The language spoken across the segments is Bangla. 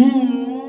Mm-hmm.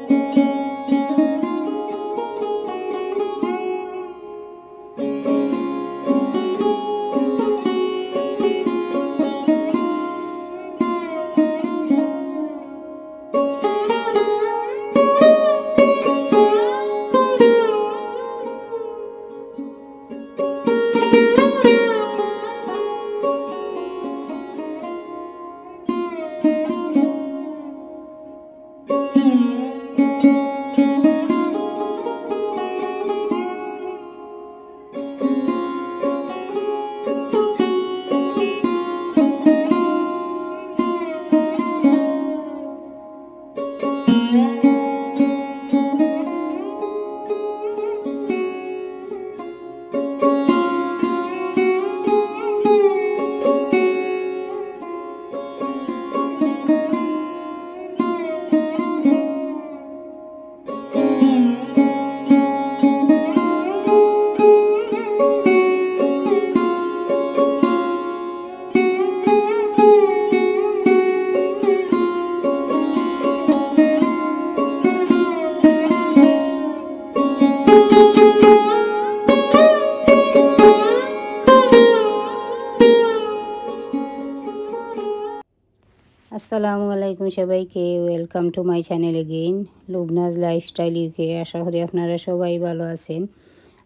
আসসালামু আলাইকুম সবাইকে welcome to my channel again Lubna's lifestyle UK আশা করি আপনারা সবাই ভালো আছেন।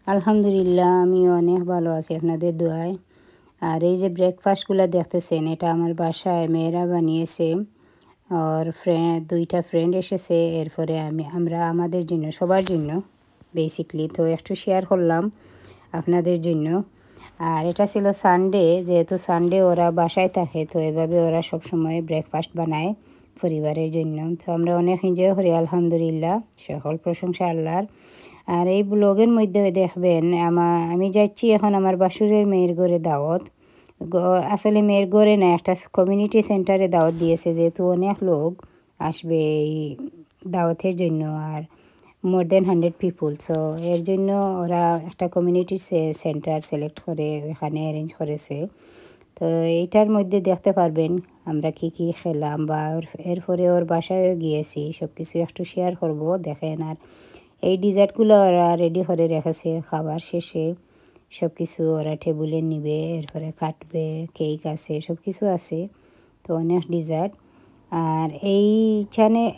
আলহামদুলিল্লাহ আমি অনেক ভালো আছি আপনাদের দোয়ায়। আর এই যে ব্রেকফাস্টগুলো দেখতেছেন, এটা আমার বাসায় মেয়েরা বানিয়েছে। আর ফ্রেন্ড দুইটা ফ্রেন্ড এসেছে, এরপরে আমি, আমরা আমাদের জন্য, সবার জন্য বেসিকলি তো একটু শেয়ার করলাম আপনাদের জন্য। আর এটা ছিল সানডে যেহেতু সানডে ওরা বাসায় থাকে, তো এভাবে ওরা সব সময় ব্রেকফাস্ট বানায় পরিবারের জন্য। তো আমরা অনেক এনজয় করি, আলহামদুলিল্লাহ। সকল প্রশংসা আল্লাহর। আর এই ব্লগের মধ্যে দেখবেন, আমা আমি যাচ্ছি এখন আমার বাসুরের মেয়ের ঘরে দাওয়াত। আসলে মেয়ের ঘরে না, একটা কমিউনিটি সেন্টারে দাওয়াত দিয়েছে, যেহেতু অনেক লোক আসবে এই দাওয়াতের জন্য। আর more than hundred people so এর জন্য ওরা একটা কমিউনিটি সেন্টার সিলেক্ট করে এখানে অ্যারেঞ্জ করেছে। তো এইটার মধ্যে দেখতে পারবেন আমরা কি কি খেলাম বা এরপরে ওর বাসায়ও গিয়েছি সব কিছু একটু শেয়ার করব, দেখেন আর এই ডিজার্টগুলো ওরা রেডি করে রেখেছে, খাবার শেষে। সব কিছু ওরা টেবিলে নিবে, এরপরে কাটবে কেক আছে সব কিছু আছে। তো অনেক ডিজার্ট আর এই চ্যানেল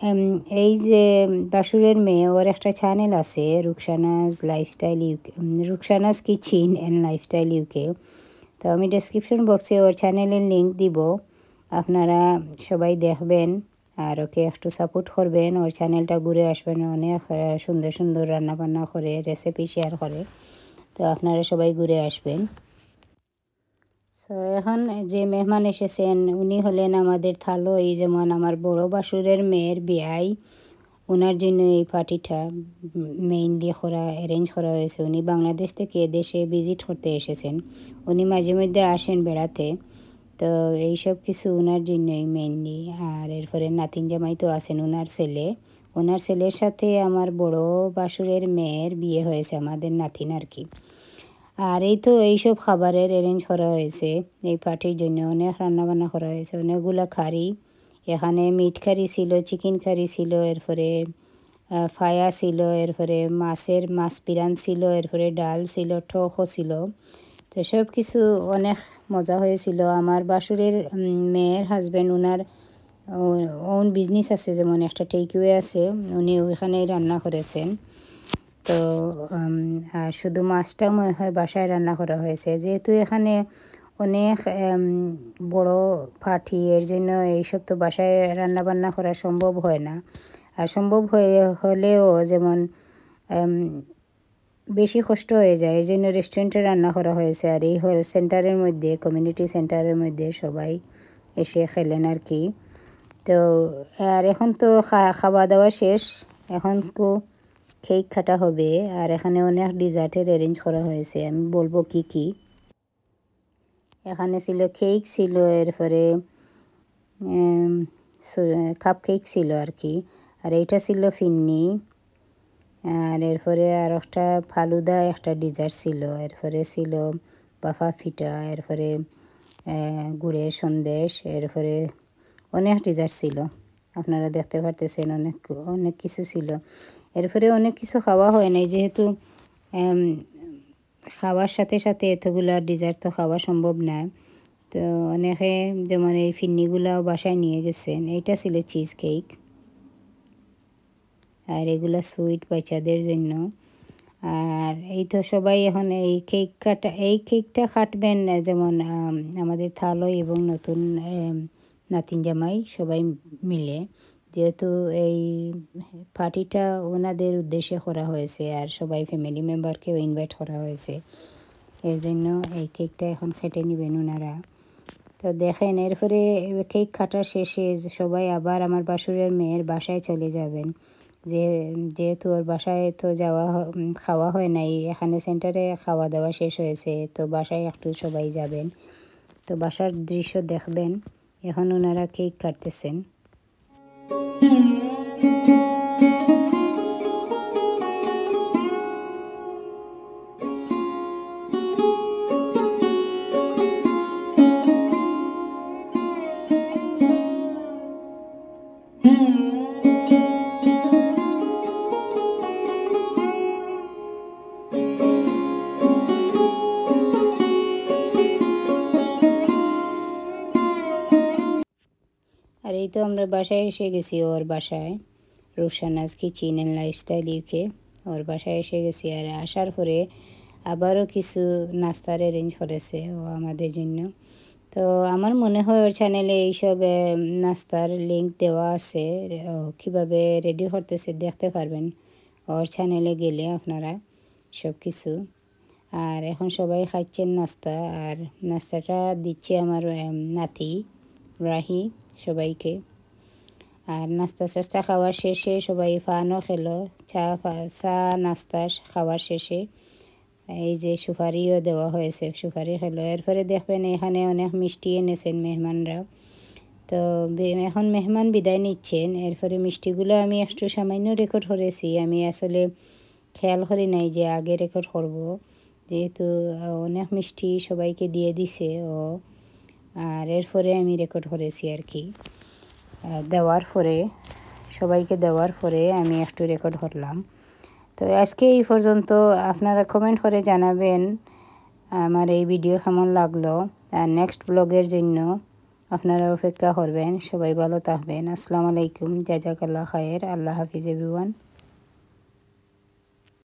এই যে বাসুরের মেয়ে, ওর একটা চ্যানেল আছে, Rukhsana's lifestyle UK Rukhsana's kitchen and lifestyle UK তো আমি ডেসক্রিপশন বক্সে ওর চ্যানেলের লিঙ্ক দিব, আপনারা সবাই দেখবেন আর ওকে একটু সাপোর্ট করবেন, ওর চ্যানেলটা ঘুরে আসবেন, অনেক সুন্দর সুন্দর রান্নাবান্না করে রেসিপি শেয়ার করে। তো আপনারা সবাই ঘুরে আসবেন। সো এখন যে মেহমান এসেছেন, উনি হলেন আমাদের থালো, এই যেমন আমার বড় বাসুরের মেয়ের বিয়াই। ওনার জন্য এই পার্টিটা মেইনলি করা অ্যারেঞ্জ করা হয়েছে। উনি বাংলাদেশ থেকে দেশে ভিজিট করতে এসেছেন। উনি মাঝে মধ্যে আসেন বেড়াতে। তো, এইসব কিছু ওনার জন্যই মেইনলি আর এরপরে নাতিন জামাই তো আছেন ওনার ছেলে। ওনার ছেলের সাথে আমার বড় বাসুরের মেয়ের বিয়ে হয়েছে, আমাদের নাতিন আর কি। আর এই তো এইসব খাবারের অ্যারেঞ্জ করা হয়েছে। এই পার্টির জন্য অনেক রান্নাবান্না করা হয়েছে, অনেকগুলো কারি এখানে মিট কারি ছিল চিকেন কারি ছিল, এরপরে ফায়া ছিল, এরপরে মাছের, মাছ পিরান ছিল, এরপরে ডাল ছিল, টকও ছিল। তো সব কিছু অনেক মজা হয়েছিল। আমার বাসুরের মেয়ের হাজব্যান্ড ওনার ওন বিজনেস আছে, যেমন একটা টেকওয়ে আছে উনি ওইখানেই রান্না করেছেন। তো শুধু মাছটাও মনে হয় বাসায় রান্না করা হয়েছে। যেহেতু এখানে অনেক বড় পার্টি, এর জন্য এইসব তো বাসায় রান্না বান্না করা সম্ভব হয় না। আর সম্ভব হয়ে, হলেও যেমন বেশি কষ্ট হয়ে যায় এই জন্য রেস্টুরেন্টে রান্না করা হয়েছে। আর এই সেন্টারের মধ্যে, কমিউনিটি সেন্টারের মধ্যে সবাই এসে খেলেন আর কি। তো, আর এখন তো খাওয়া দাওয়া শেষ। এখন কু কেক কাটা হবে আর এখানে অনেক ডিজার্টের অ্যারেঞ্জ করা হয়েছে। আমি বলব কি কি? এখানে ছিল কেক ছিল, এরপরে কাপ কেক ছিল আর কি। আর এইটা ছিল ফিন্নি। আর এরপরে আর একটা ফালুদা একটা ডিজার্ট ছিল। এরপরে ছিল বাফা ফিটা, এরপরে গুড়ের সন্দেশ, এরপরে অনেক ডিজার্ট ছিল। আপনারা দেখতে পারতেছেন অনেক অনেক কিছু ছিল। এরপরে অনেক কিছু খাওয়া হয় নাই, যেহেতু খাওয়ার সাথে সাথে এতগুলা ডিজার্ট তো খাওয়া সম্ভব না। তো অনেকে যেমন এই ফিন্নিগুলাও বাসায় নিয়ে গেছেন, এইটা ছিল চিজ কেক আর এগুলা সুইট বাচ্চাদের জন্য। আর এই তো সবাই এখন এই কেক কাটা, এই কেকটা কাটবেন, যেমন আমাদের থালয় এবং নতুন নাতিন জামাই সবাই মিলে। যেহেতু এই পার্টিটা ওনাদের উদ্দেশ্যে করা হয়েছে আর সবাই ফ্যামিলি মেম্বারকেও ইনভাইট করা হয়েছে। এর জন্য এই কেকটা এখন খেটে নেবেন ওনারা। তো দেখেন, এরপরে কেক কাটার শেষে সবাই আবার আমার বাসুরের মেয়ের বাসায় চলে যাবেন। যে, যেহেতু ওর বাসায় তো যাওয়া খাওয়া হয় নাই, এখানে সেন্টারে খাওয়া দাওয়া শেষ হয়েছে, তো বাসায় একটু সবাই যাবেন। তো বাসার দৃশ্য দেখবেন, এখন ওনারা কেক কাটতেছেন। আর এই তো আমরা বাসায় এসে গেছি, ওর বাসায়। Rushana's kitchen and lifestyle UK ওর বাসায় এসে গেছি আর আসার পরে আবারও কিছু নাস্তার অ্যারেঞ্জ করেছে ও আমাদের জন্য। তো আমার মনে হয় ওর চ্যানেলে এইসব নাস্তার লিঙ্ক দেওয়া আছে। কীভাবে রেডি করতেছে দেখতে পারবেন। ওর চ্যানেলে গেলে আপনারা সব কিছু আর এখন সবাই খাচ্ছেন নাস্তা। আর নাস্তাটা দিচ্ছে আমার নাতি। রাহি, সবাইকে। আর নাস্তা চাস্তা খাওয়ার শেষে সবাই ফানও খেলো, চা চা নাস্তা খাওয়ার শেষে এই যে সুপারিও দেওয়া হয়েছে, সুপারি খেলো। এরপরে দেখবেন এখানে অনেক মিষ্টি এনেছেন মেহমানরা। তো এখন মেহমান বিদায় নিচ্ছেন। এরপরে মিষ্টিগুলো আমি একটু সামান্য রেকর্ড করেছি। আমি আসলে খেয়াল করি নাই যে আগে রেকর্ড করব। যেহেতু অনেক মিষ্টি সবাইকে দিয়ে দিছে ও। আর এরপরে আমি রেকর্ড করেছি আর কি। দেওয়ার পরে, সবাইকে দেওয়ার পরে আমি একটু রেকর্ড করলাম। তো আজকে এই পর্যন্ত আপনারা কমেন্ট করে জানাবেন আমার এই ভিডিও কেমন লাগল। আর নেক্সট ব্লগের জন্য আপনারা অপেক্ষা করবেন। সবাই ভালো থাকবেন। আসসালামু আলাইকুম। জাজাকাল্লাহ খায়ের। আল্লাহ হাফিজ এভরিওয়ান